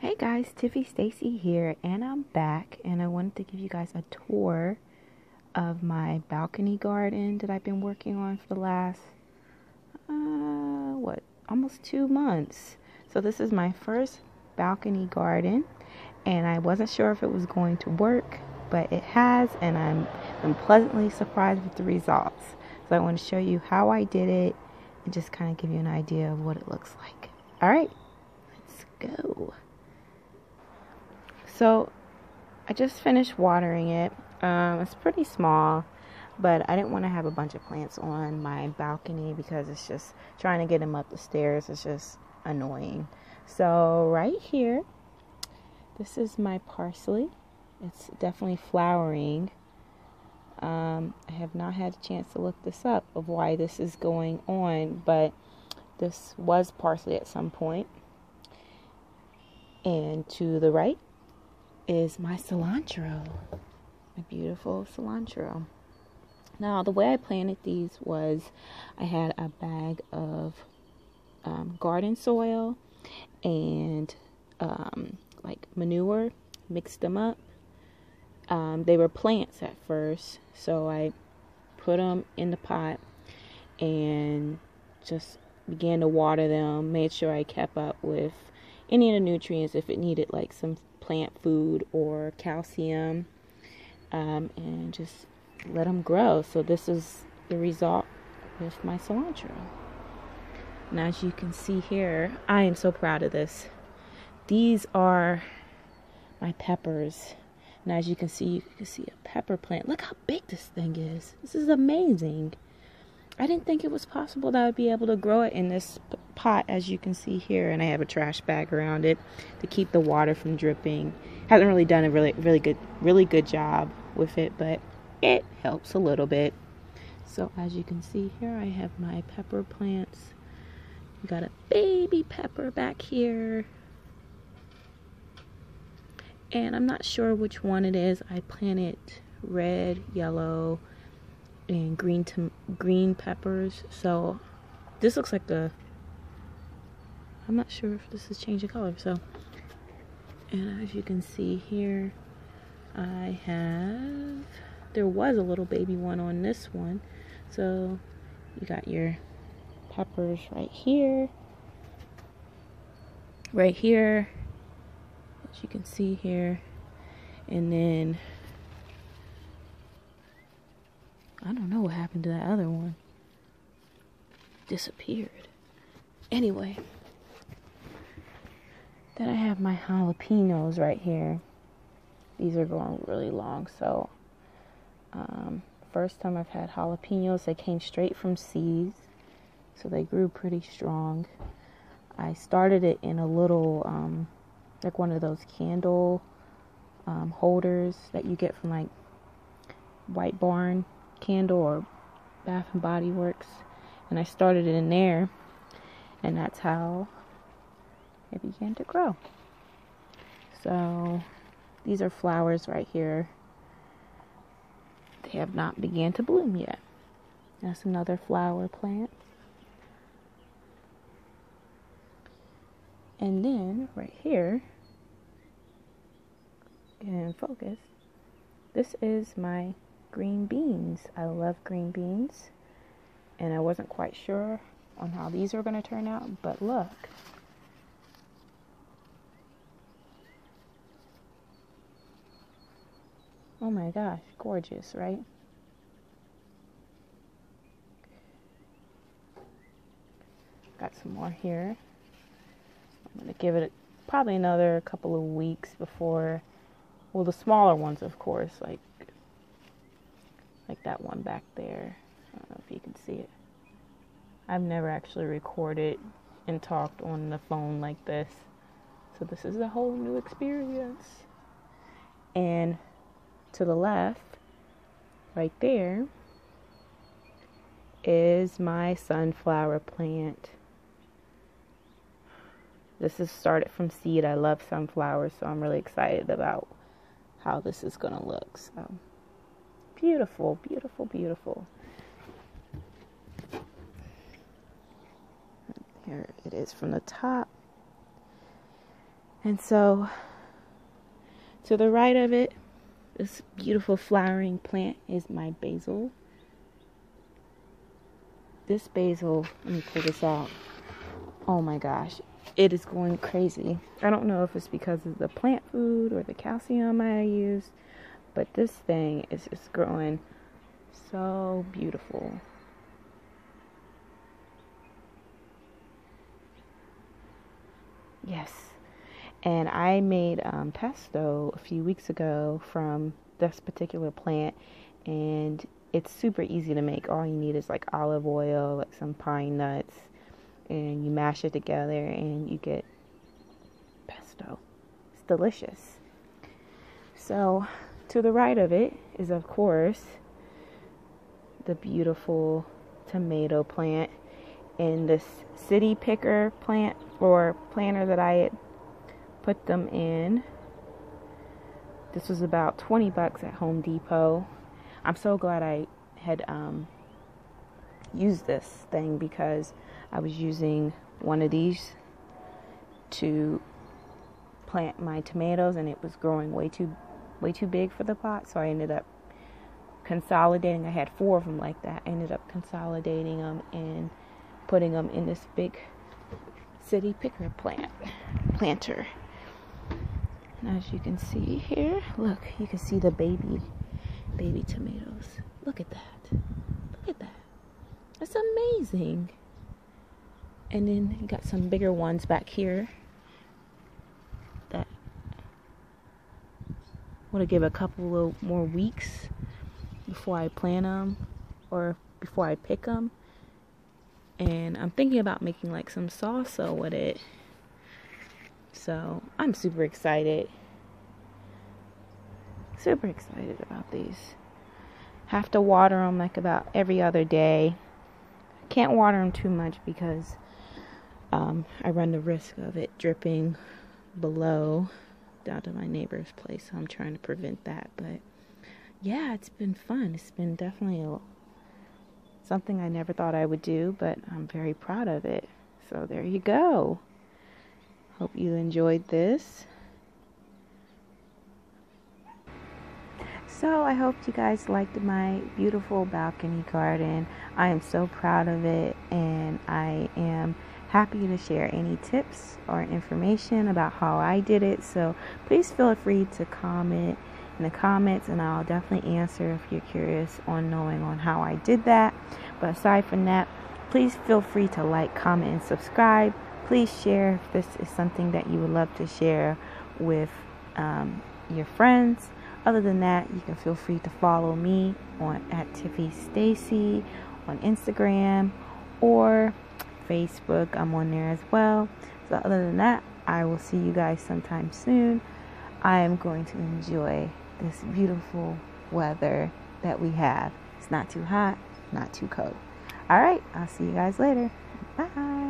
Hey guys, Tiffy Stacey here, and I'm back, and I wanted to give you guys a tour of my balcony garden that I've been working on for the last, uh, what, almost two months. So this is my first balcony garden, and I wasn't sure if it was going to work, but it has, and I'm, I'm pleasantly surprised with the results. So I want to show you how I did it, and just kind of give you an idea of what it looks like. All right, let's go. So I just finished watering it. Um, it's pretty small, but I didn't want to have a bunch of plants on my balcony because it's just trying to get them up the stairs. It's just annoying. So right here, this is my parsley. It's definitely flowering. Um, I have not had a chance to look this up of why this is going on, but this was parsley at some point. And to the right is my cilantro. My beautiful cilantro. Now, the way I planted these was I had a bag of um, garden soil and um, like manure, mixed them up. Um, they were plants at first, so I put them in the pot and just began to water them, made sure I kept up with any of the nutrients if it needed like some plant food or calcium um, and just let them grow. So this is the result with my cilantro. And as you can see here, I am so proud of this. These are my peppers. And as you can see, you can see a pepper plant. Look how big this thing is. This is amazing. I didn't think it was possible that I would be able to grow it in this pot as you can see here and I have a trash bag around it to keep the water from dripping. Haven't really done a really really good really good job with it but it helps a little bit. So as you can see here I have my pepper plants. We got a baby pepper back here. And I'm not sure which one it is. I planted red, yellow, and green to green peppers. So this looks like a I'm not sure if this is changing color. So and as you can see here, I have there was a little baby one on this one. So you got your peppers right here. Right here. As you can see here. And then I don't know what happened to that other one. Disappeared. Anyway. Then I have my jalapenos right here. These are growing really long, so um, first time I've had jalapenos. They came straight from seeds, so they grew pretty strong. I started it in a little, um, like one of those candle um, holders that you get from like White Barn candle or Bath and Body Works, and I started it in there, and that's how it began to grow. So these are flowers right here. They have not began to bloom yet. That's another flower plant. And then right here, get in focus, this is my green beans. I love green beans. And I wasn't quite sure on how these were going to turn out, but look. Oh my gosh, gorgeous, right? Got some more here. I'm going to give it probably another couple of weeks before, well, the smaller ones, of course, like that one back there. I don't know if you can see it. I've never actually recorded and talked on the phone like this. So this is a whole new experience. And to the left, right there, is my sunflower plant. This is started from seed. I love sunflowers, so I'm really excited about how this is going to look. So Beautiful, beautiful, beautiful. Here it is from the top. And so, to the right of it, this beautiful flowering plant is my basil. This basil, let me pull this out. Oh my gosh, it is going crazy. I don't know if it's because of the plant food or the calcium I use, but this thing is just growing so beautiful. Yes. And I made um, pesto a few weeks ago from this particular plant, and it's super easy to make. All you need is like olive oil, like some pine nuts, and you mash it together and you get pesto. It's delicious. So, to the right of it is, of course, the beautiful tomato plant and this city picker plant or planter that I had put them in. This was about 20 bucks at Home Depot. I'm so glad I had um, used this thing because I was using one of these to plant my tomatoes and it was growing way too way too big for the pot so I ended up consolidating. I had four of them like that. I ended up consolidating them and putting them in this big city picker plant planter. And as you can see here look you can see the baby baby tomatoes. Look at that. Look at that. That's amazing. And then you got some bigger ones back here that want to give a couple more weeks before I plant them or before I pick them. And I'm thinking about making like some salsa with it. So I'm super excited. Super excited about these. Have to water them like about every other day. I can't water them too much because um, I run the risk of it dripping below down to my neighbor's place. So I'm trying to prevent that. But yeah, it's been fun. It's been definitely a, something I never thought I would do, but I'm very proud of it. So there you go. Hope you enjoyed this. So I hope you guys liked my beautiful balcony garden. I am so proud of it and am happy to share any tips or information about how I did it. So please feel free to comment in the comments and I'll definitely answer if you're curious on knowing on how I did that. But aside from that, please feel free to like, comment, and subscribe. Please share if this is something that you would love to share with um, your friends. Other than that, you can feel free to follow me on at Tiffy Stacey on Instagram or Facebook. I'm on there as well. So, other than that, I will see you guys sometime soon. I am going to enjoy this beautiful weather that we have. It's not too hot, not too cold. All right, I'll see you guys later. Bye.